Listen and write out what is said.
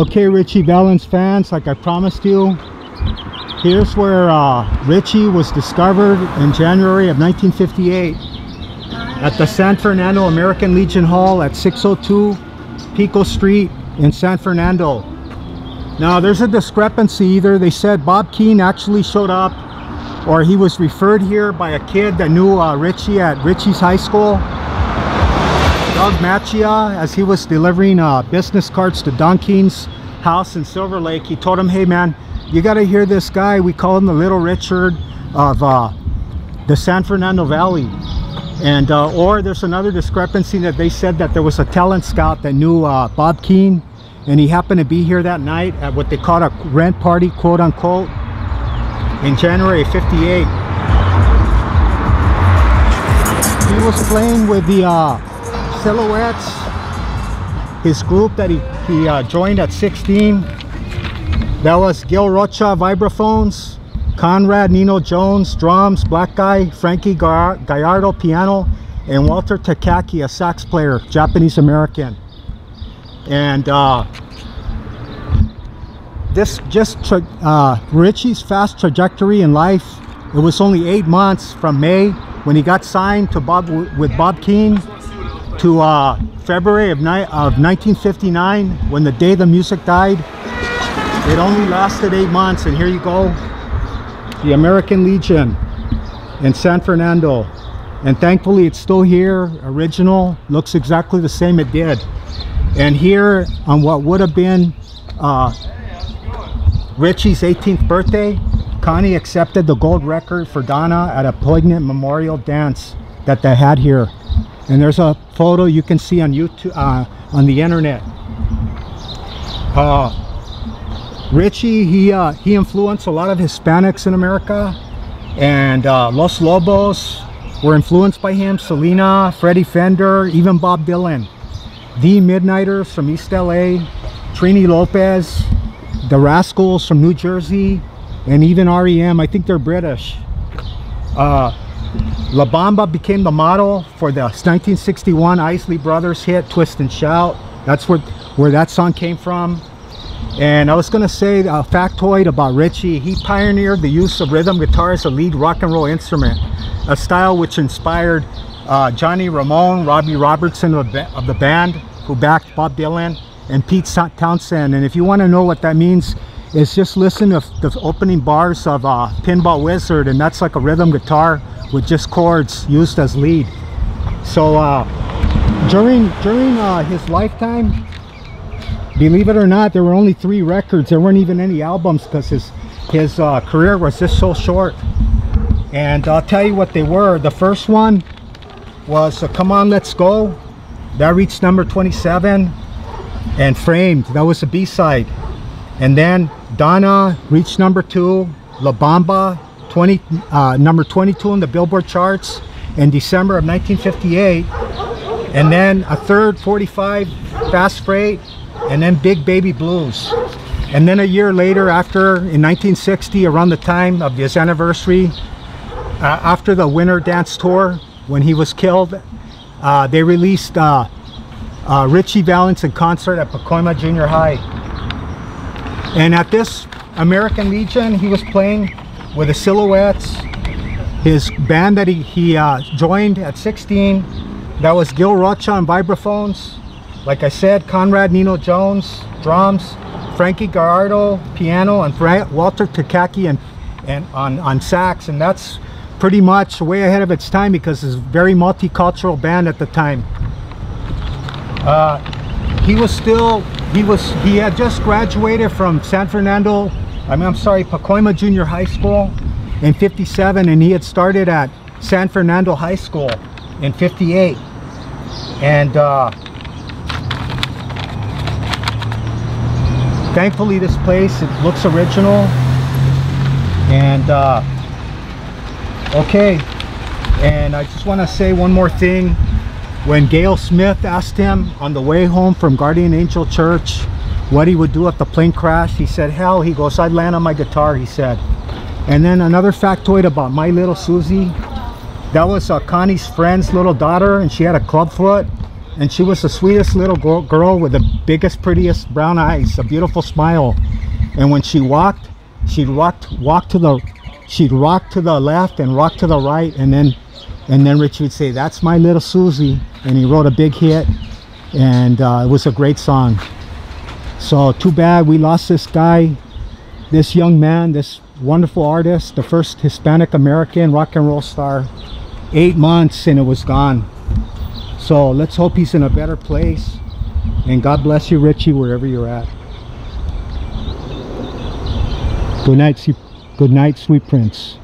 Okay, Ritchie Valens fans, like I promised you, here's where uh, Ritchie was discovered in January of 1958 at the San Fernando American Legion Hall at 602 Pico Street in San Fernando. Now, there's a discrepancy. Either they said Bob Keane actually showed up or he was referred here by a kid that knew uh, Ritchie at Ritchie's High School. Doug Machia, as he was delivering uh, business cards to Don Keane's house in Silver Lake, he told him, hey man, you got to hear this guy. We call him the Little Richard of uh, the San Fernando Valley. And, uh, or there's another discrepancy that they said that there was a talent scout that knew uh, Bob Keane and he happened to be here that night at what they called a rent party, quote unquote, in January 58. He was playing with the uh, Silhouettes, his group that he, he uh, joined at 16. That was Gil Rocha vibraphones, Conrad Nino Jones drums, Black Guy, Frankie Gallardo piano, and Walter Takaki, a sax player, Japanese American. And uh, this just uh, Ritchie's fast trajectory in life. It was only eight months from May when he got signed to Bob with Bob Keane to uh, February of, of 1959 when the day the music died. It only lasted eight months and here you go. The American Legion in San Fernando. And thankfully it's still here, original, looks exactly the same it did. And here on what would have been uh, Ritchie's 18th birthday, Connie accepted the gold record for Donna at a poignant memorial dance that they had here and there's a photo you can see on YouTube uh, on the internet. Uh, Ritchie he uh, he influenced a lot of Hispanics in America. And uh, Los Lobos were influenced by him. Selena Freddie Fender even Bob Dylan. The Midnighters from East LA Trini Lopez the Rascals from New Jersey and even REM I think they're British. Uh, La Bamba became the model for the 1961 Isley Brothers hit Twist and Shout. That's where, where that song came from. And I was going to say a factoid about Ritchie. He pioneered the use of rhythm guitar as a lead rock and roll instrument, a style which inspired uh, Johnny Ramone, Robbie Robertson of, of the band, who backed Bob Dylan, and Pete Townshend. And if you want to know what that means, is just listen to the opening bars of uh, Pinball Wizard, and that's like a rhythm guitar with just chords used as lead. So uh, during during uh, his lifetime, believe it or not, there were only three records. There weren't even any albums because his his uh, career was just so short. And I'll tell you what they were. The first one was uh, "Come On, Let's Go." That reached number 27, and "Framed." That was a B-side. And then Donna reached number two. La Bamba 20, uh, number 22 in the Billboard charts in December of 1958. And then a third 45 Fast Freight and then Big Baby Blues. And then a year later after, in 1960, around the time of his anniversary, uh, after the Winter Dance Tour, when he was killed, uh, they released uh, uh Ritchie Valens in concert at Pacoima Junior High. And at this American Legion, he was playing with the Silhouettes. His band that he, he uh, joined at 16, that was Gil Rocha on vibraphones. Like I said, Conrad Nino Jones, drums, Frankie Gallardo, piano, and Frank, Walter Takaki and, and on, on sax. And that's pretty much way ahead of its time because it's a very multicultural band at the time. Uh, he was still, he was, he had just graduated from San Fernando I mean, I'm sorry, Pacoima Junior High School in 57 and he had started at San Fernando High School in 58. And uh, thankfully this place, it looks original. And uh, okay, and I just want to say one more thing. When Gail Smith asked him on the way home from Guardian Angel Church what he would do if the plane crashed. He said, hell, he goes, I'd land on my guitar, he said. And then another factoid about my little Susie. That was uh, Connie's friend's little daughter, and she had a club foot. and she was the sweetest little girl, girl with the biggest, prettiest brown eyes, a beautiful smile. And when she walked, she'd walk walk to the she'd rock to the left and rock to the right, and then and then Ritchie would say, "That's my little Susie," and he wrote a big hit, and uh, it was a great song. So too bad we lost this guy, this young man, this wonderful artist, the first Hispanic American rock and roll star. Eight months and it was gone. So let's hope he's in a better place. And God bless you, Ritchie, wherever you're at. Good night, good night, sweet prince.